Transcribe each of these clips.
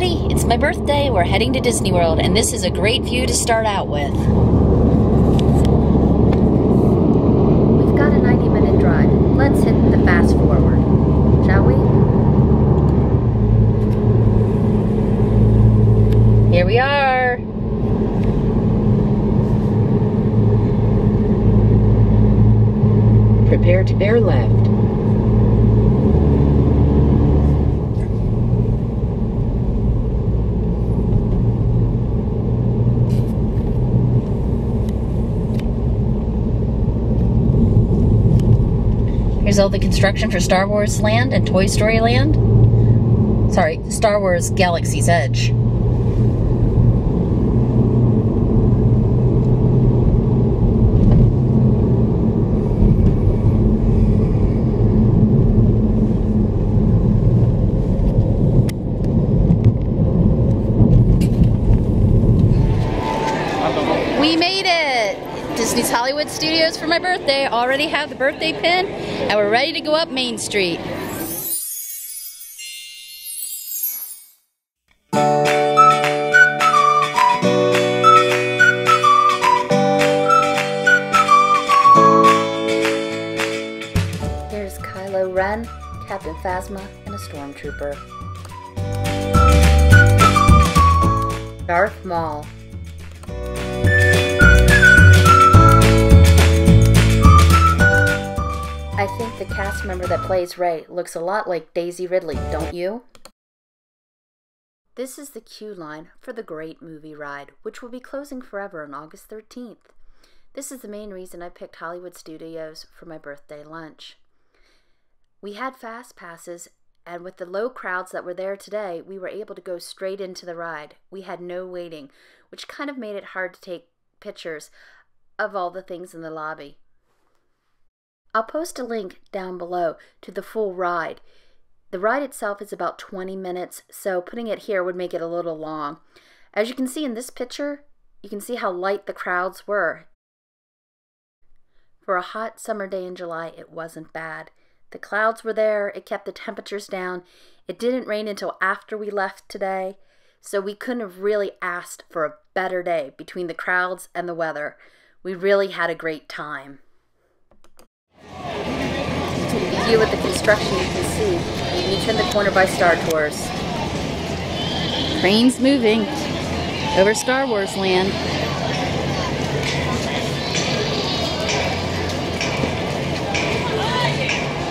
everybody. It's my birthday. We're heading to Disney World, and this is a great view to start out with. We've got a 90 minute drive. Let's hit the fast forward, shall we? Here we are. Prepare to bear left. Here's all the construction for Star Wars Land and Toy Story Land. Sorry, Star Wars Galaxy's Edge. We made it! Disney's Hollywood Studios for my birthday. Already have the birthday pin, and we're ready to go up Main Street. There's Kylo Ren, Captain Phasma, and a stormtrooper. Darth Maul. Member that plays Rey looks a lot like Daisy Ridley, don't you? This is the queue line for the Great Movie Ride, which will be closing forever on August 13th. This is the main reason I picked Hollywood Studios for my birthday lunch. We had fast passes, and with the low crowds that were there today, we were able to go straight into the ride. We had no waiting, which kind of made it hard to take pictures of all the things in the lobby. I'll post a link down below to the full ride. The ride itself is about 20 minutes, so putting it here would make it a little long. As you can see in this picture, you can see how light the crowds were. For a hot summer day in July, it wasn't bad. The clouds were there, it kept the temperatures down. It didn't rain until after we left today, so we couldn't have really asked for a better day between the crowds and the weather. We really had a great time. To with the construction you can see, when you turn the corner by Star Tours. Cranes moving over Star Wars Land.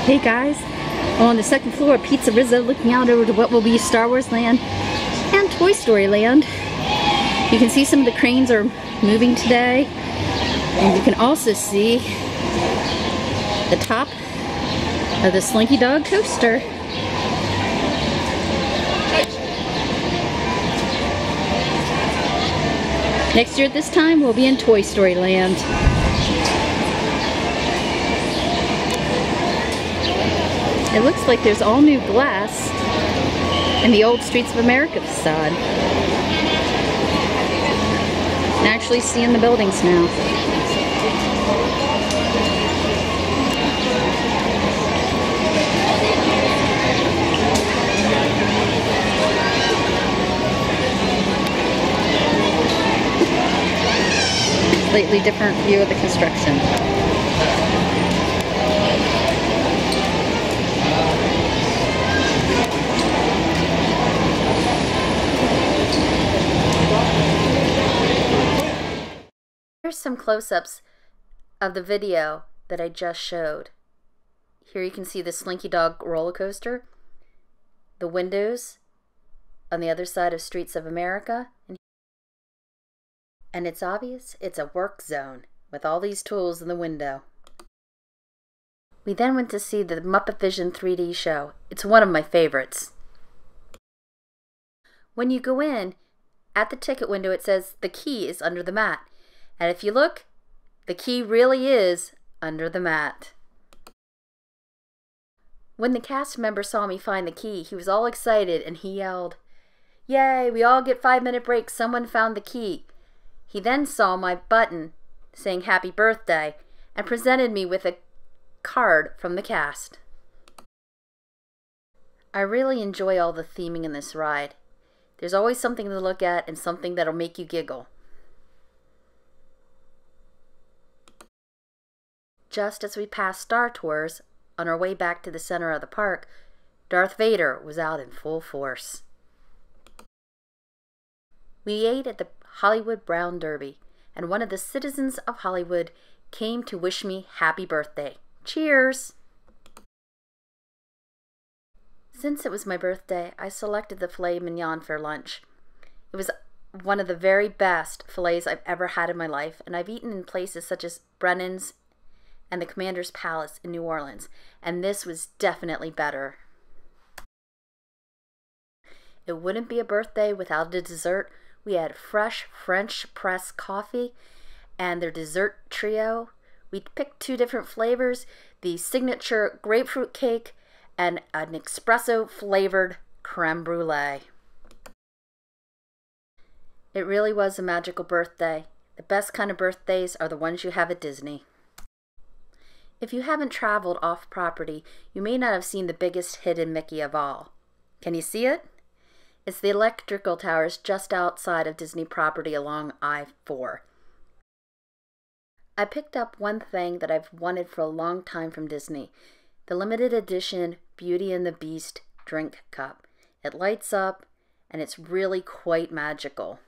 Hey guys, I'm on the second floor of Pizza Rizzo looking out over to what will be Star Wars Land and Toy Story Land. You can see some of the cranes are moving today. And you can also see the top of the Slinky Dog coaster. Next year at this time, we'll be in Toy Story Land. It looks like there's all new glass in the old Streets of America facade. And actually seeing the buildings now. Slightly different view of the construction. Here's some close-ups of the video that I just showed. Here you can see the Slinky Dog roller coaster, the windows on the other side of Streets of America, and, and it's obvious it's a work zone with all these tools in the window. We then went to see the Muppet Vision 3D show. It's one of my favorites. When you go in, at the ticket window it says the key is under the mat. And if you look, the key really is under the mat. When the cast member saw me find the key, he was all excited and he yelled, Yay, we all get five minute breaks. Someone found the key. He then saw my button saying happy birthday and presented me with a card from the cast. I really enjoy all the theming in this ride. There's always something to look at and something that'll make you giggle. Just as we passed Star Tours, on our way back to the center of the park, Darth Vader was out in full force. We ate at the Hollywood Brown Derby, and one of the citizens of Hollywood came to wish me happy birthday. Cheers! Since it was my birthday, I selected the filet mignon for lunch. It was one of the very best fillets I've ever had in my life, and I've eaten in places such as Brennan's and the Commander's Palace in New Orleans, and this was definitely better. It wouldn't be a birthday without a dessert. We had fresh French press coffee and their dessert trio. We picked two different flavors the signature grapefruit cake and an espresso flavored creme brulee. It really was a magical birthday. The best kind of birthdays are the ones you have at Disney. If you haven't traveled off property, you may not have seen the biggest hidden Mickey of all. Can you see it? It's the electrical towers just outside of Disney property along I 4. I picked up one thing that I've wanted for a long time from Disney the limited edition Beauty and the Beast drink cup. It lights up and it's really quite magical.